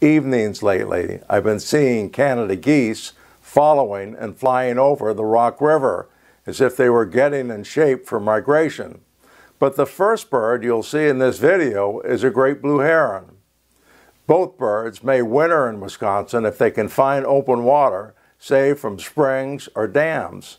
evenings lately, I've been seeing Canada geese following and flying over the Rock River as if they were getting in shape for migration. But the first bird you'll see in this video is a great blue heron. Both birds may winter in Wisconsin if they can find open water, say from springs or dams.